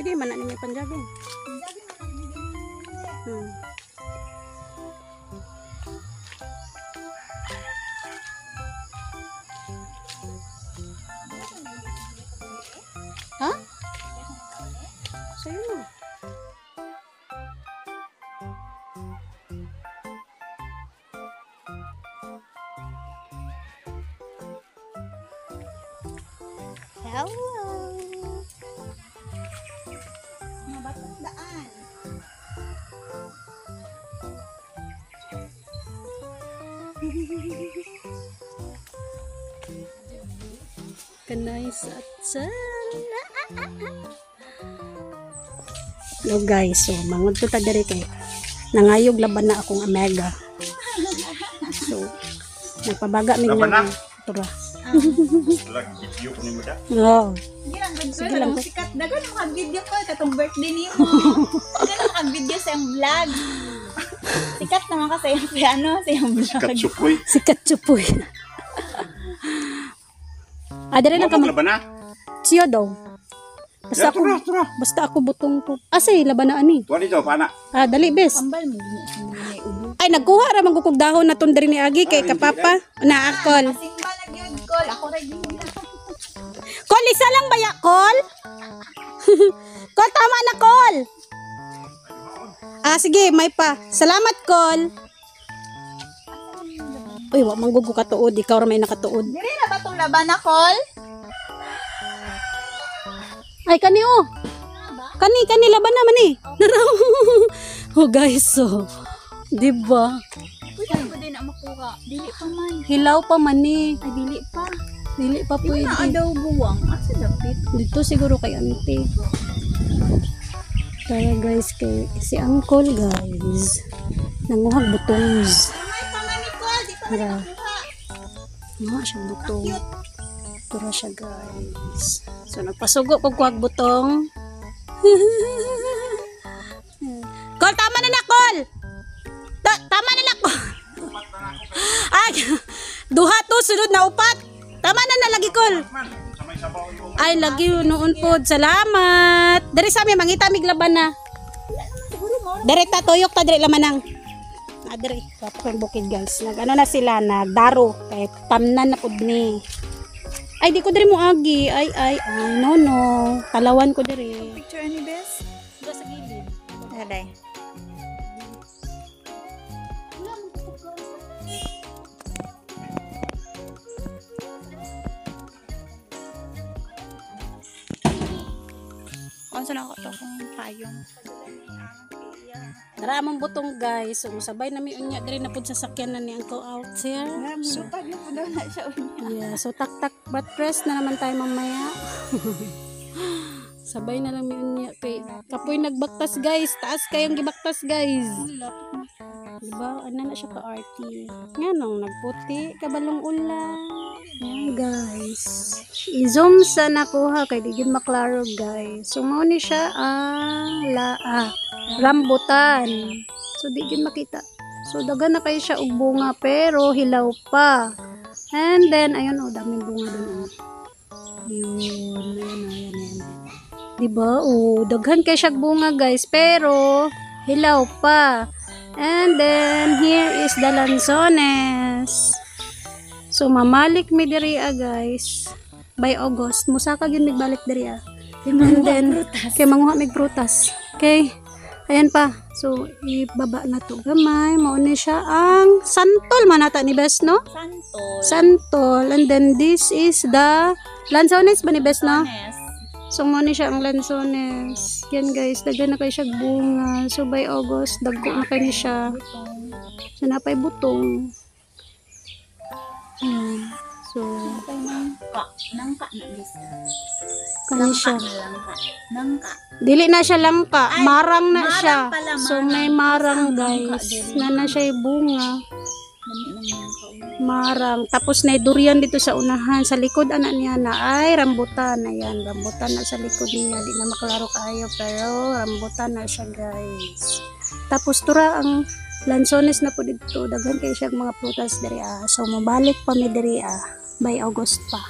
Pwede man na ni may panjaging. Hmm. Hello. Kanay sa sana. Hello guys, so mangod ko ta kay nangayog laban na akong omega. So nagpabaga mi Laban na? ng tura. Lag video ko ni mo da. Oh, good Sige lang. Ang sikat. Dagan ang mag-video ko. Katong birthday niyo. Dagan ang mag-video sa yung vlog. Sikat naman kasi yung piano sa yung vlog. Katsukoy. sikat chupoy. ah, diri lang ka mag- na. siyo daw. Basta ako, tura, tura. basta ako butong ko. Ah, say, laban na ani. Tuwa dito, pana. Ah, dali, bes. Kambal mo. Ay, nagkuha ra man kog dahon na ton diri ni Agi kay kapapa. Naakol. Simba na yun, call. Ako rin yun. Kol, isa lang ba ya, Kol? Kol, tama na, Kol. Ah, sige, may pa. Salamat, Kol. Uy, wa manggugo ka tuod. Ikaw ra may nakatuod. Diri na ba itong laban na, call? Ay, kani oh. Kani, kani, laban naman eh. Naraw. oh, guys, so. Diba? Uy, ko din na makuha. Dili pa man. Hilaw pa man eh. Ay, dili pa. Dili pa Dili na pwede. daw buwang. Asa dapit? Dito siguro kay auntie. Tara guys, kay si uncle guys. Nanguhag butongs. Call. Tara. makuha. Nga siya butong. Tura siya guys. So nagpasugo pag kuhag butong. Kol, tama na na, Kol! Ta- tama na na, Kol! Ay, duha to, sunod na upat. Tama na na, lagi, Kol. Sa Ay, lagi noon po. Salamat. Dari sa amin, mangita mig laban na. Dari ta, tuyok ta, dari laman ng. Ah. Tapos yung bukid, guys. Nag, ano na sila, nagdaro. Kay tamnan na po ni. Ay, di ko dari mo agi. Ay, ay, ay, no, no. Talawan ko dari. Picture ni Bes? Diba sa gilid? Aday. Kung saan ako to kung payong. Naramang butong, guys. So, sabay na may unya. Dari na po sa sakyan na ni Uncle out here. So, Pag na po daw na siya unya. Yeah, so tak-tak buttress na naman tayo mamaya. Sabay na lang may unya kay kapoy nagbaktas guys. Taas kayong gibaktas guys. Diba? Ano na siya ka arty. Nga nung nagputi kabalong ulan. Yan guys. I-zoom sa nakuha kay di gyud maklaro guys. So mao ni siya ang la ah, rambutan. So di gyud makita. So dagan na kayo siya og bunga pero hilaw pa. And then, ayun oh, daming bunga dun oh. Yun, ayan, ayan, ayan. Diba? Oh, daghan kay siya bunga guys, pero hilaw pa. And then, here is the lanzones. So, mamalik mi diri ah, guys. By August, musaka gyud mig balik diri ah. And then, kay manguha mig prutas. Okay? Ayan pa. So, ibaba na to gamay. Mauni siya ang santol manata ni Bes, no? Santol. Santol. And then, this is the lanzones ba ni Bes, no? So, mauni siya ang lanzones. Yan, guys. Daghan na kayo siya bunga. So, by August, dagko na kayo ni siya. So, napay butong. Yan. So, nangka. Nangka na Bes. kani siya. Nangka. Nangka. Dili na siya langka. Ay, marang na marang siya. pala, So, marang. may marang, langka guys. Na na siya yung bunga. Marang. Tapos na durian dito sa unahan. Sa likod, anak niya na ay rambutan. Ayan, rambutan na sa likod niya. Di na maklaro kayo. Pero, rambutan na siya, guys. Tapos, tura ang lansones na po dito. Daghan kayo siya mga prutas diri ah. So, mabalik pa mi diri ah. By August pa.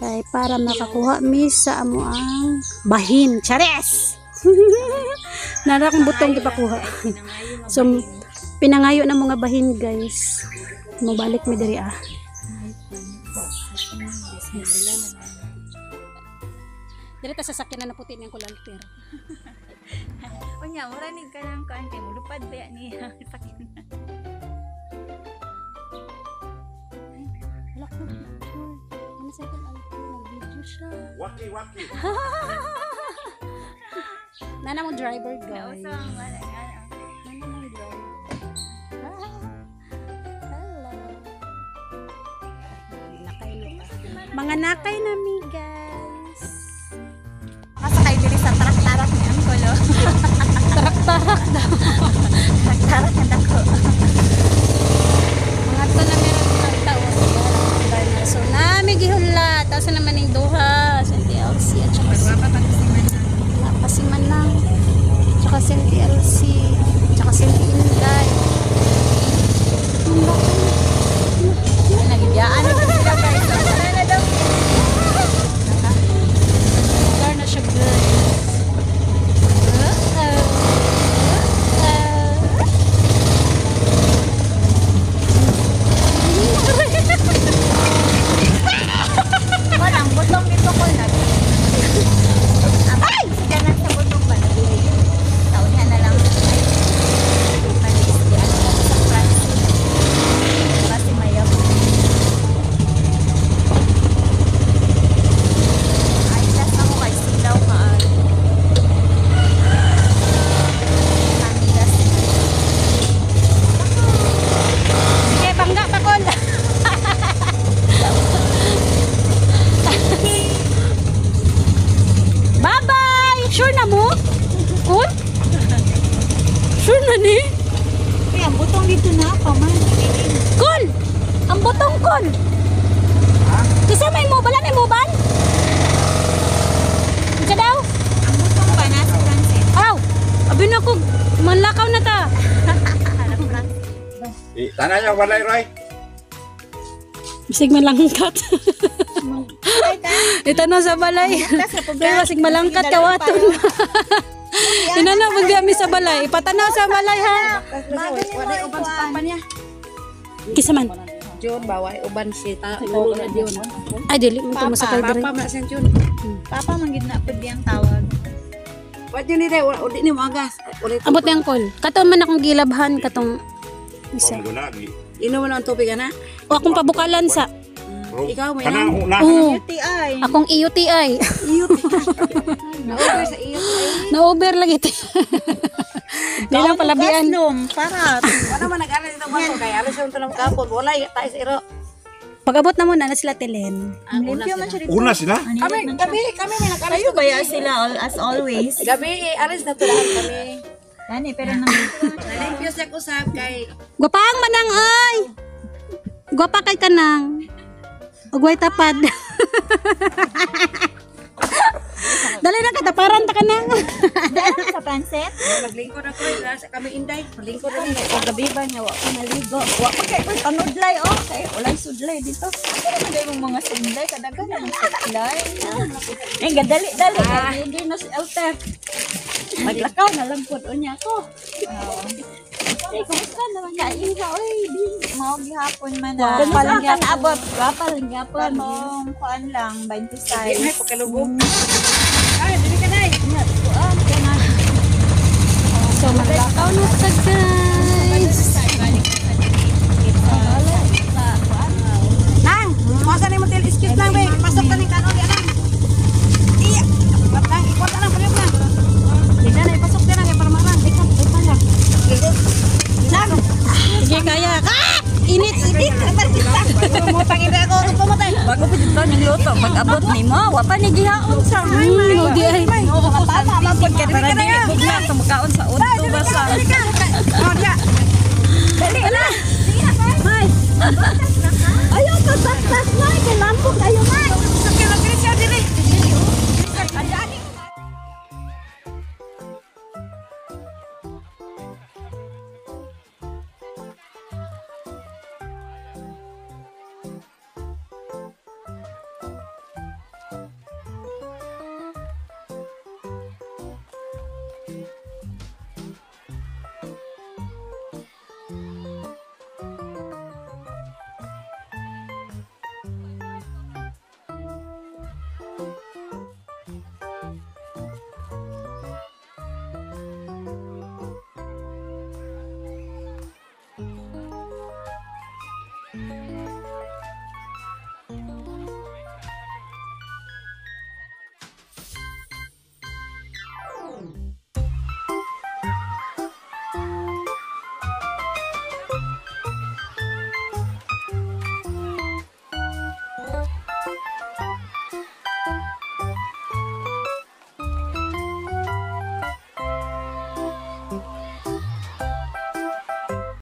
Kay para makakuha mi sa amo ang bahin. Chares! Nara kong butong gipakuha. so, pinangayo na mga bahin guys. Mabalik mi diri ah. Dili ta sasakyan na puti niyang kulalter. Unya, muranig ka lang kuan kay mulupad ba yan niya. Sakit na. Wala ko na picture. Ano sa kulalter? Nag-video siya. Waki, waki. Nana mo driver guys. Nausa ang wala nga. Nana mo driver. Angkolo. Tarak-tarak daw. Tarak-tarak na dako. Mga to na meron ng tao. So nami gihula. Tapos na naman yung duha. Sa TLC at saka si Napasiman lang. Tsaka si TLC. Tsaka si Inday. Ang laki. Nagigiyaan na sila guys. Wala na daw. Lugar na siya guys. Uh-oh. Uh-oh. Walang butong dito ko na. Ay! Siganan sa butong ba? Nagulay. Taon niya na lang. Ay, malis. Di ano na sa France. Kasi mayaw. Ay, last ako kay Silaw kaan. Amigas. Sige, bangga pa ko. Bye-bye! Sure na mo? Kun? Sure na ni? Kaya ang butong dito na pa man. Kun! Ang botong kun! Kasi may mobile, may mobile? Ika daw? Ang butong ba nasa France? Aw! Abi na ko, manlakaw na ta. Eh, tanah niya, walay, Roy. Bisig malangkat. Ay, ta. Ito na sa balay. Sa Pero basig malangkat ka waton. Tinala mo mi sa balay. Ipatanaw sa balay ha. Wala uban sa papa niya. Kisa man. Jun baway uban si ta ko na Jun. Ay dili mo to masakay diri. Papa man sen Jun. Papa manggid na pud diyang tawag. Wa Jun ni dai udi ni magas. Abot yang call. Kato man akong gilabhan katong isa. Inom na ang tubig ana. O akong pabukalan sa Ikaw, may kanang una. Oo. UTI. Akong EUTI. Iyot. Nauwi sa iyot. Na-over lagi ito. Di lang palabian. Kaslom, parat. Wala man nag-alas ito man kay alas yung tanong kapon. Wala tayo sa iro. Pag-abot na muna na sila telen. Una Limpyo man sila. siya dito. Una sila. Kami gabi kami may nag-alas. Kayo ba sila all, as always? Gabi eh, alas na tulahan kami. Gani, pero nang Limpyo siya kusap kay Gwapang manang ay. Gwapa kay kanang. Ugway tapad. Dali na kataparan ta kanang. Dahil sa pansit. maglingkod ako eh, sa kami inday. Maglingkod rin kay Gabi ba niya, wa ko naligo. Wa pa kay ko panudlay, oh. Kay ulay sudlay dito. Ano naman dahil mong mga sudlay? Kadagan na mga sudlay. Eh, gadali, dali. Ah. Hindi na si Elter. Maglakaw na lang po niya ako. Eh, kumusta naman niya? Iha, oy, di. Mga gihapon man na. Guwapa lang Saan ka naabot? Gwapa lang gihapon. Mong kuan lang, 26. Di may pagkalubog. Ay, dili ka dai. Kuan, kaya na. So maglakaw na sa. mo, wapa ni gihaon sa. Ano di ay? Oo, kapapa man pud kay dili ka na bugna tumakaon sa udto ba sa. Oh, ya. Dali na. Hay. Ayo ka baktas na kay lampok ayo na.